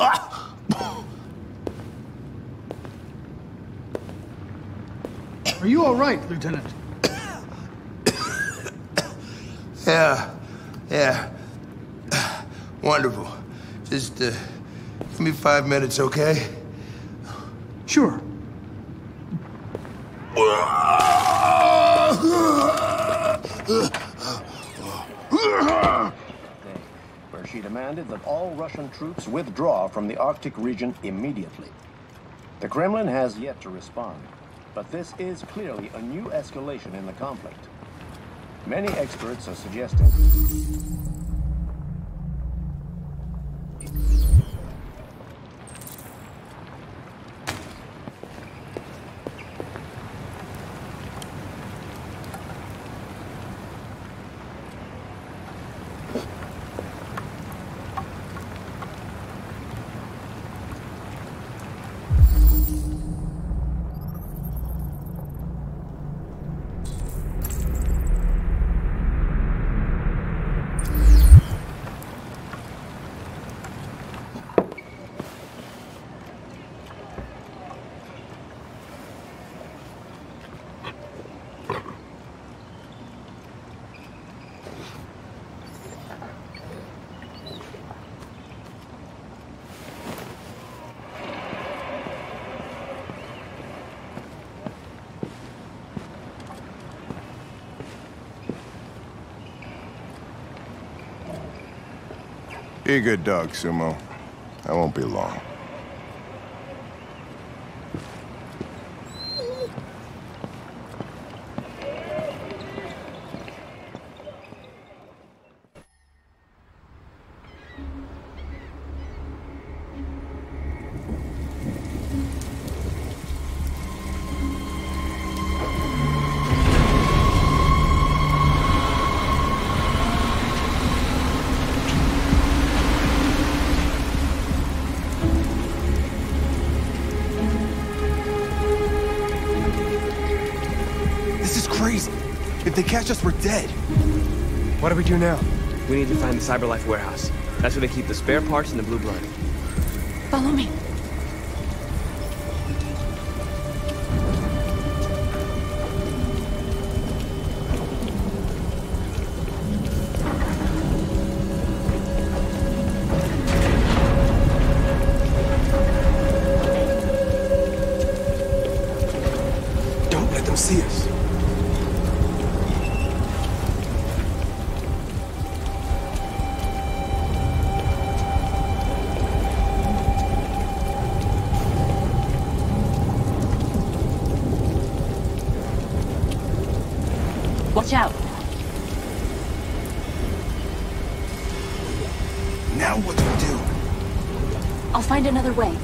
Are you all right, Lieutenant? yeah, yeah. Wonderful. Just uh, give me five minutes, okay? Sure. she demanded that all Russian troops withdraw from the Arctic region immediately. The Kremlin has yet to respond, but this is clearly a new escalation in the conflict. Many experts are suggesting Be a good dog, Sumo. I won't be long. If they catch us, we're dead. What do we do now? We need to find the Cyberlife warehouse. That's where they keep the spare parts and the blue blood. Follow me. Find another way.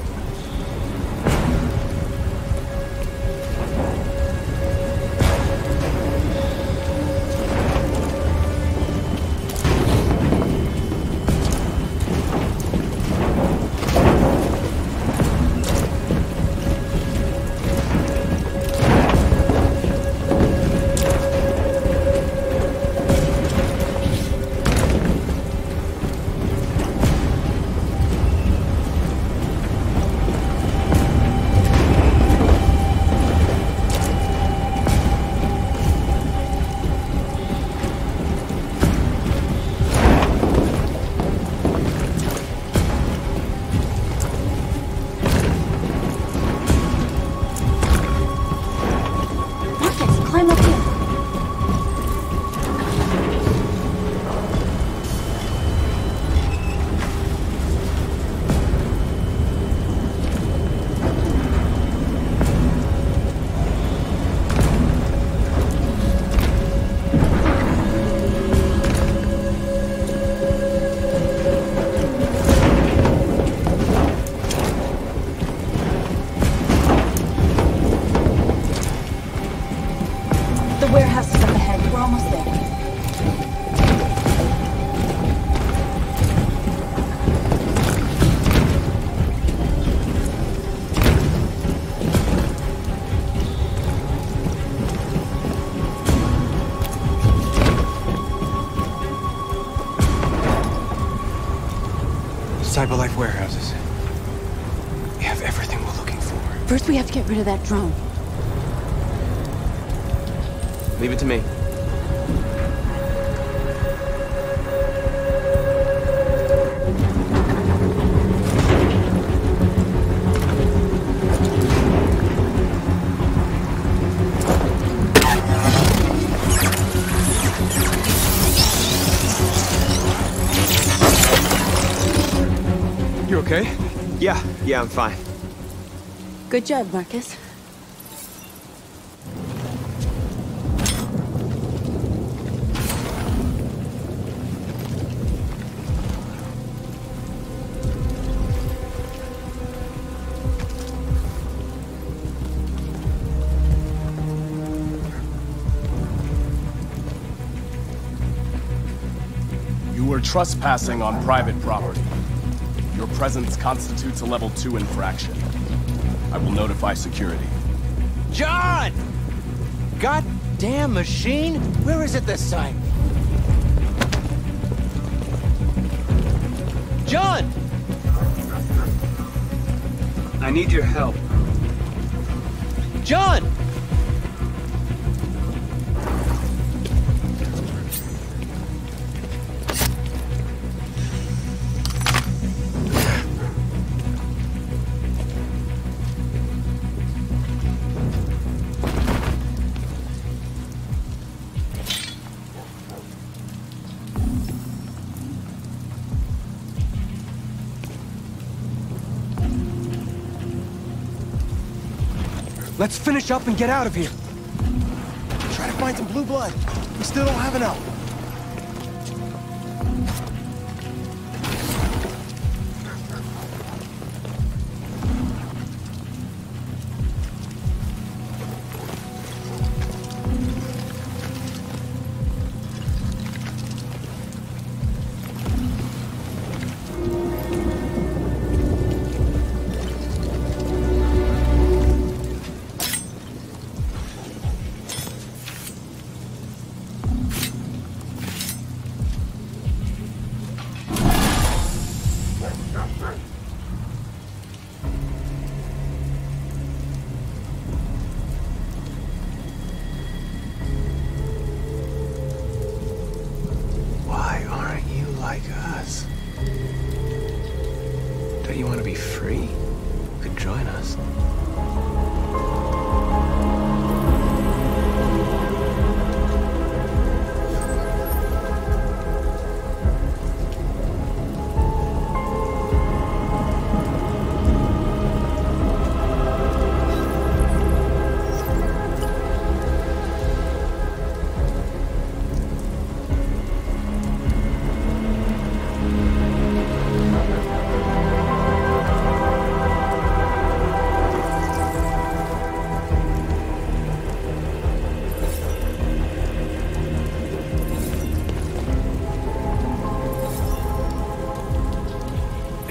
Have everything we're looking for. First, we have to get rid of that drone. Leave it to me. You okay? Yeah, yeah, I'm fine. Good job, Marcus. You were trespassing on private property. Your presence constitutes a level 2 infraction. I will notify security. John! Goddamn machine! Where is it this time? John! I need your help. John! Let's finish up and get out of here. Try to find some blue blood. We still don't have enough.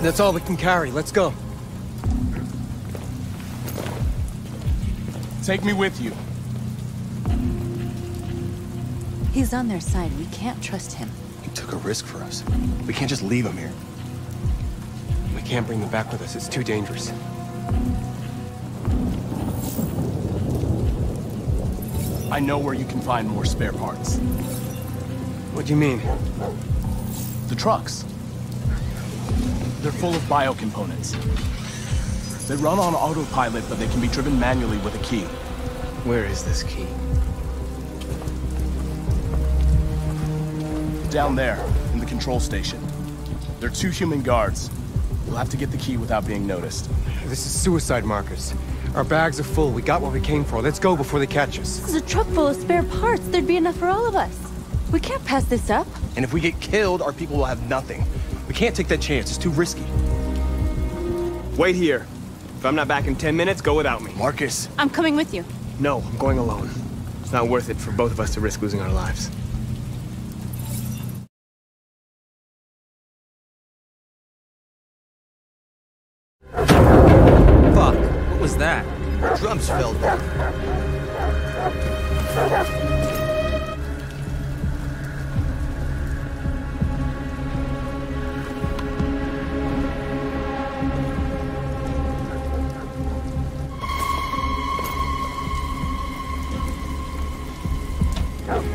That's all we can carry. Let's go. Take me with you. He's on their side. We can't trust him. He took a risk for us. We can't just leave him here. We can't bring them back with us. It's too dangerous. I know where you can find more spare parts. What do you mean? The trucks. They're full of biocomponents. They run on autopilot, but they can be driven manually with a key. Where is this key? Down there, in the control station. There are two human guards. We'll have to get the key without being noticed. This is suicide, Marcus. Our bags are full. We got what we came for. Let's go before they catch us. This is a truck full of spare parts. There'd be enough for all of us. We can't pass this up. And if we get killed, our people will have nothing. We can't take that chance. It's too risky. Wait here. If I'm not back in 10 minutes, go without me. Marcus. I'm coming with you. No, I'm going alone. It's not worth it for both of us to risk losing our lives. Fuck. What was that? Drums fell down.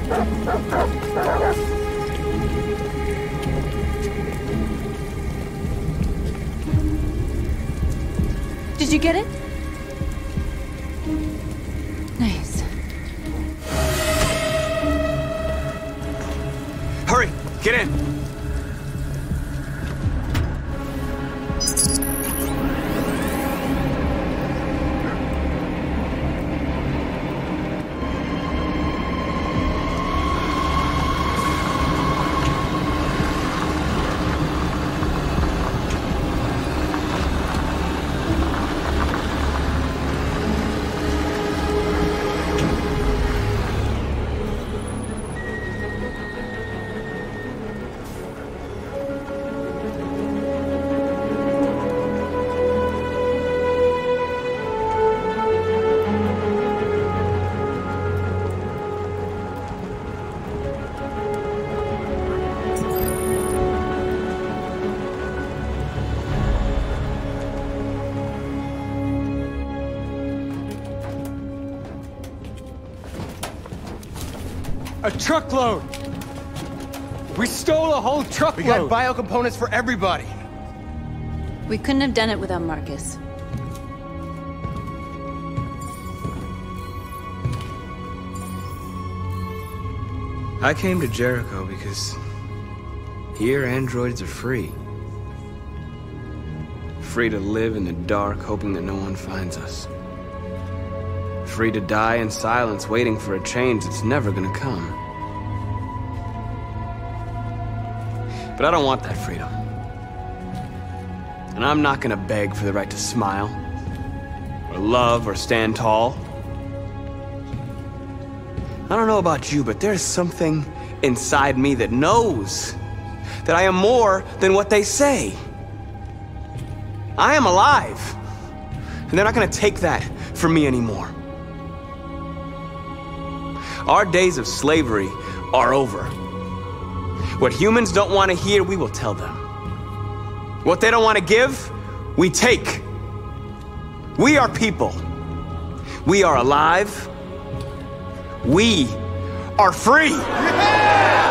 Did you get it? A truckload! We stole a whole truckload! We got bio components for everybody. We couldn't have done it without Marcus. I came to Jericho because here androids are free. Free to live in the dark, hoping that no one finds us. Free to die in silence, waiting for a change that's never gonna come. But I don't want that freedom. And I'm not gonna beg for the right to smile, or love, or stand tall. I don't know about you, but there's something inside me that knows that I am more than what they say. I am alive. And they're not gonna take that from me anymore. Our days of slavery are over. What humans don't want to hear, we will tell them. What they don't want to give, we take. We are people. We are alive. We are free. Yeah!